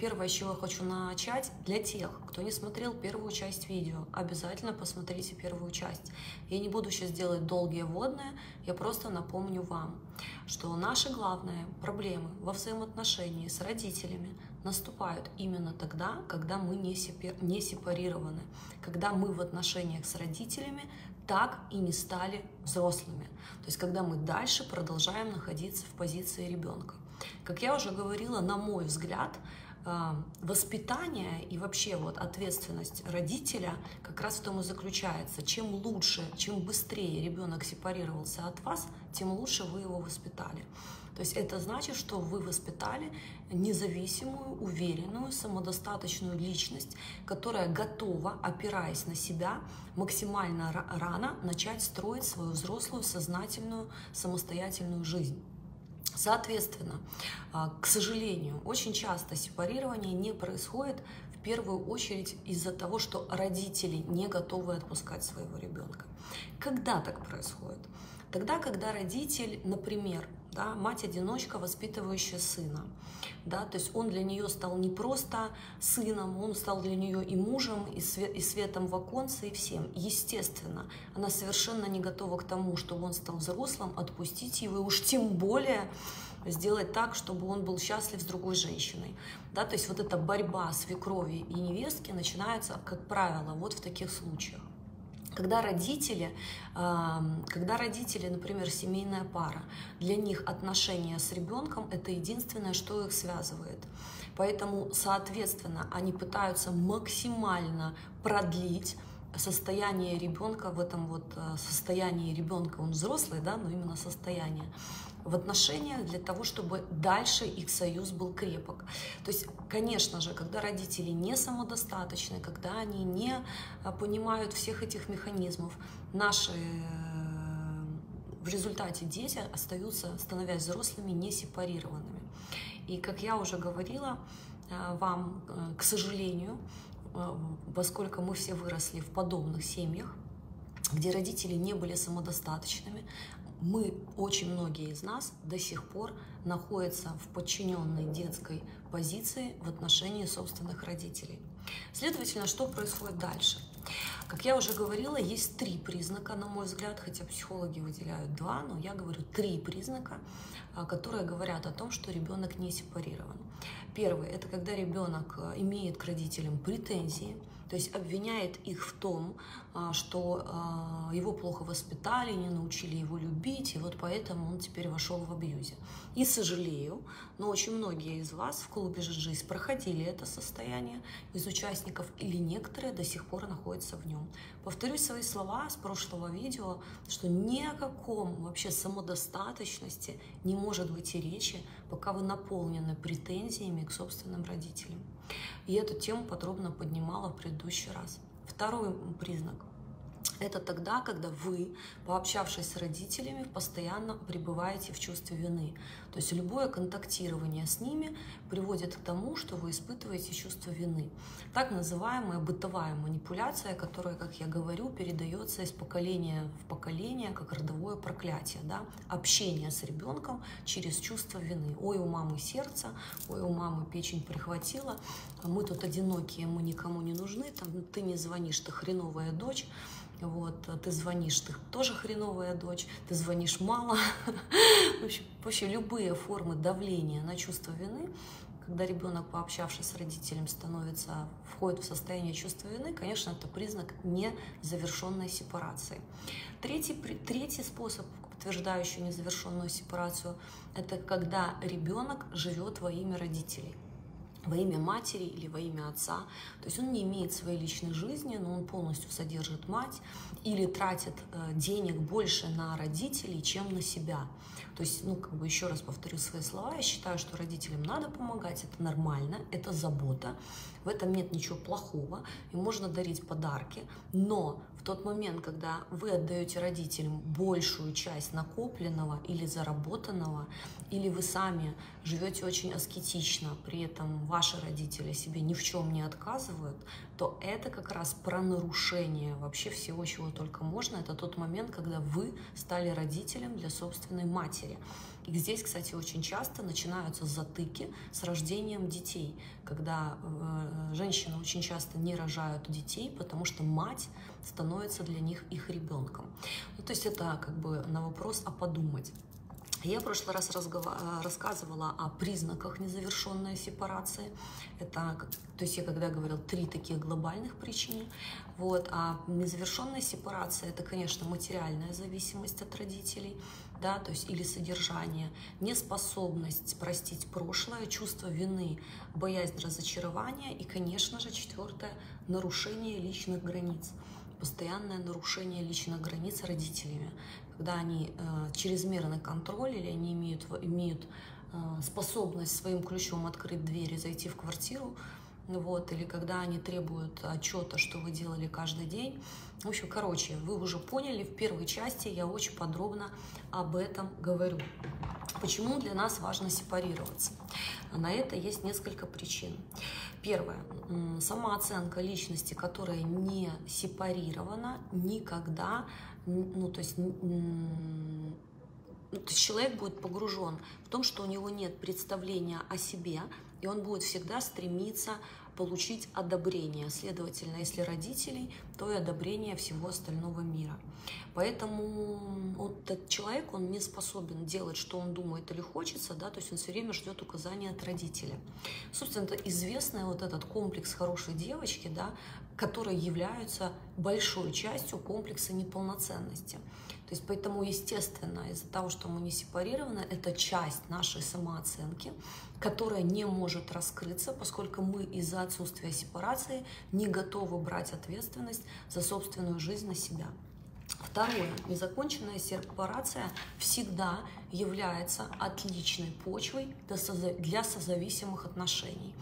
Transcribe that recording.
первое, с чего я хочу начать, для тех, кто не смотрел первую часть видео, обязательно посмотрите первую часть. Я не буду сейчас делать долгие вводные, я просто напомню вам, что наши главные проблемы во взаимоотношении с родителями наступают именно тогда, когда мы не, сепарированы, когда мы в отношениях с родителями так и не стали взрослыми. То есть когда мы дальше продолжаем находиться в позиции ребенка. Как я уже говорила, на мой взгляд, воспитание и вообще вот ответственность родителя как раз в том и заключается. Чем лучше, чем быстрее ребенок сепарировался от вас, тем лучше вы его воспитали. То есть это значит, что вы воспитали независимую, уверенную, самодостаточную личность, которая готова, опираясь на себя, максимально рано начать строить свою взрослую, сознательную, самостоятельную жизнь. Соответственно, а, к сожалению, очень часто сепарирование не происходит в первую очередь из-за того, что родители не готовы отпускать своего ребенка. Когда так происходит? Тогда, когда родитель, например, да, мать-одиночка, воспитывающая сына. Да, то есть он для нее стал не просто сыном, он стал для нее и мужем, и, свет, и светом в оконце, и всем. Естественно, она совершенно не готова к тому, чтобы он стал взрослым, отпустить его, и уж тем более сделать так, чтобы он был счастлив с другой женщиной. Да, то есть вот эта борьба свекрови и невестки начинается, как правило, вот в таких случаях. Когда родители, когда родители, например, семейная пара, для них отношения с ребенком – это единственное, что их связывает. Поэтому, соответственно, они пытаются максимально продлить состояние ребенка в этом вот э, состоянии ребенка, он взрослый, да, но именно состояние в отношениях для того, чтобы дальше их союз был крепок. То есть, конечно же, когда родители не самодостаточны, когда они не а, понимают всех этих механизмов, наши э, в результате дети остаются, становясь взрослыми, не сепарированными. И, как я уже говорила э, вам, э, к сожалению, поскольку мы все выросли в подобных семьях, где родители не были самодостаточными, мы, очень многие из нас до сих пор находятся в подчиненной детской позиции в отношении собственных родителей. Следовательно, что происходит дальше? Как я уже говорила, есть три признака, на мой взгляд, хотя психологи выделяют два, но я говорю три признака, а, которые говорят о том, что ребенок не сепарирован. Первый – это когда ребенок а, имеет к родителям претензии, то есть обвиняет их в том, а, что а, его плохо воспитали, не научили его любить, и вот поэтому он теперь вошел в абьюзе. И сожалею, но очень многие из вас в клубе «Жизнь» проходили это состояние из участников, или некоторые до сих пор находятся в нем. Повторюсь свои слова с прошлого видео, что ни о каком вообще самодостаточности не может быть и речи, пока вы наполнены претензиями к собственным родителям. И эту тему подробно поднимала в предыдущий раз. Второй признак это тогда, когда вы, пообщавшись с родителями, постоянно пребываете в чувстве вины. То есть любое контактирование с ними приводит к тому, что вы испытываете чувство вины. Так называемая бытовая манипуляция, которая, как я говорю, передается из поколения в поколение, как родовое проклятие. Да? Общение с ребенком через чувство вины. Ой, у мамы сердце, ой, у мамы печень прихватила, мы тут одинокие, мы никому не нужны, там, ты не звонишь, ты хреновая дочь вот, а ты звонишь, ты тоже хреновая дочь, ты звонишь мало. В общем, вообще любые формы давления на чувство вины, когда ребенок, пообщавшись с родителем, становится, входит в состояние чувства вины, конечно, это признак незавершенной сепарации. Третий, третий способ, подтверждающий незавершенную сепарацию, это когда ребенок живет во имя родителей во имя матери или во имя отца. То есть он не имеет своей личной жизни, но он полностью содержит мать или тратит э, денег больше на родителей, чем на себя. То есть, ну, как бы еще раз повторю свои слова, я считаю, что родителям надо помогать, это нормально, это забота, в этом нет ничего плохого, и можно дарить подарки, но в тот момент, когда вы отдаете родителям большую часть накопленного или заработанного, или вы сами живете очень аскетично, при этом ваши родители себе ни в чем не отказывают, то это как раз про нарушение вообще всего, чего только можно. Это тот момент, когда вы стали родителем для собственной матери. Матери. И здесь, кстати, очень часто начинаются затыки с рождением детей, когда э, женщины очень часто не рожают детей, потому что мать становится для них их ребенком. Ну, то есть это как бы на вопрос «а подумать?». Я в прошлый раз рассказывала о признаках незавершенной сепарации. Это, то есть я когда говорила три таких глобальных причины. Вот. А незавершенная сепарация – это, конечно, материальная зависимость от родителей, да, то есть или содержание, неспособность простить прошлое, чувство вины, боязнь разочарования и, конечно же, четвертое – нарушение личных границ постоянное нарушение личных границ родителями, когда они э, чрезмерный контроль или они имеют, имеют э, способность своим ключом открыть дверь и зайти в квартиру, вот, или когда они требуют отчета, что вы делали каждый день. В общем, короче, вы уже поняли, в первой части я очень подробно об этом говорю. Почему для нас важно сепарироваться? На это есть несколько причин. Первое. Самооценка личности, которая не сепарирована, никогда, ну, то есть человек будет погружен в том, что у него нет представления о себе, и он будет всегда стремиться получить одобрение. Следовательно, если родителей, то и одобрение всего остального мира. Поэтому он, этот человек, он не способен делать, что он думает или хочется, да, то есть он все время ждет указания от родителя. Собственно, это известный вот этот комплекс хорошей девочки, да, которые являются большой частью комплекса неполноценности. То есть поэтому, естественно, из-за того, что мы не сепарированы, это часть нашей самооценки, которая не может раскрыться, поскольку мы из-за отсутствия сепарации не готовы брать ответственность за собственную жизнь на себя. Второе. Незаконченная сепарация всегда является отличной почвой для созависимых отношений.